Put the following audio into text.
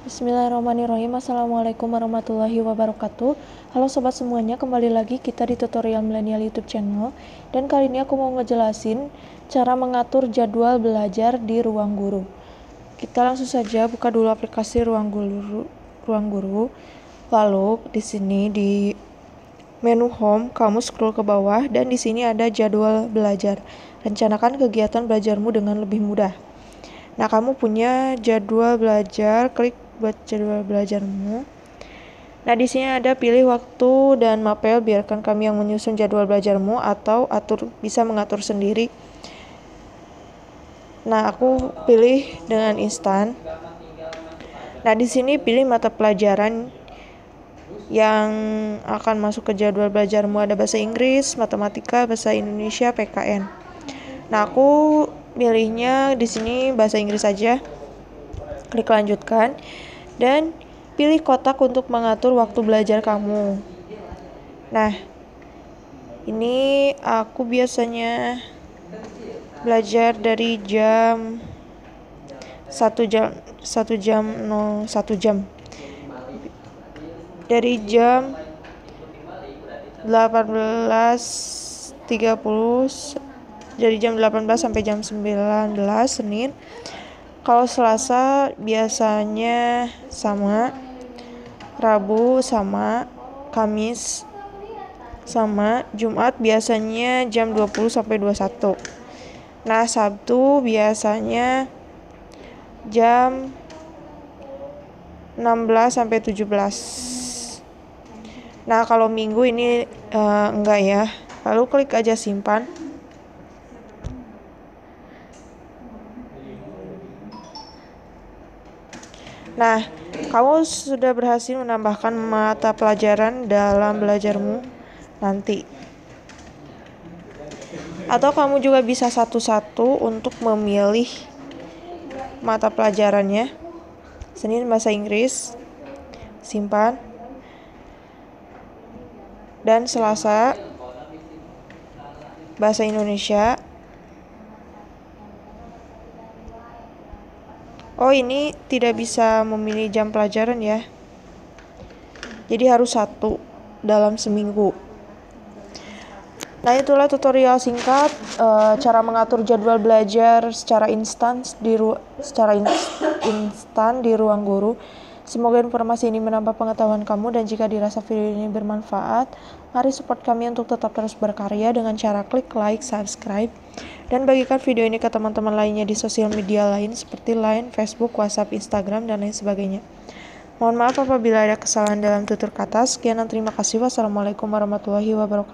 Bismillahirrahmanirrahim. Assalamualaikum warahmatullahi wabarakatuh. Halo sobat semuanya kembali lagi kita di tutorial milenial youtube channel. Dan kali ini aku mau ngejelasin cara mengatur jadwal belajar di ruang guru. Kita langsung saja buka dulu aplikasi ruang guru ruang guru. Lalu di sini di menu home kamu scroll ke bawah dan di sini ada jadwal belajar. Rencanakan kegiatan belajarmu dengan lebih mudah. Nah, kamu punya jadwal belajar, klik buat jadwal belajarmu. Nah, di sini ada pilih waktu dan mapel, biarkan kami yang menyusun jadwal belajarmu atau atur bisa mengatur sendiri. Nah, aku pilih dengan instan. Nah, di sini pilih mata pelajaran yang akan masuk ke jadwal belajarmu ada bahasa Inggris, matematika, bahasa Indonesia, PKN. Nah, aku pilihnya di sini bahasa Inggris saja. Klik lanjutkan dan pilih kotak untuk mengatur waktu belajar kamu. Nah, ini aku biasanya belajar dari jam satu jam satu jam no satu jam dari jam 18.30 dari jam 18 sampai jam 19 Senin kalau Selasa biasanya sama, Rabu sama, Kamis sama, Jumat biasanya jam 20 sampai 21. Nah, Sabtu biasanya jam 16 sampai 17. Nah, kalau Minggu ini uh, enggak ya. Lalu klik aja simpan. Nah, kamu sudah berhasil menambahkan mata pelajaran dalam belajarmu nanti. Atau kamu juga bisa satu-satu untuk memilih mata pelajarannya. Senin bahasa Inggris, simpan. Dan Selasa bahasa Indonesia, Oh ini tidak bisa memilih jam pelajaran ya. Jadi harus satu dalam seminggu. Nah itulah tutorial singkat uh, cara mengatur jadwal belajar secara instan di ru instan di ruang guru. Semoga informasi ini menambah pengetahuan kamu dan jika dirasa video ini bermanfaat, mari support kami untuk tetap terus berkarya dengan cara klik like, subscribe, dan bagikan video ini ke teman-teman lainnya di sosial media lain seperti Line, Facebook, WhatsApp, Instagram, dan lain sebagainya. Mohon maaf apabila ada kesalahan dalam tutur kata. Sekian dan terima kasih. Wassalamualaikum warahmatullahi wabarakatuh.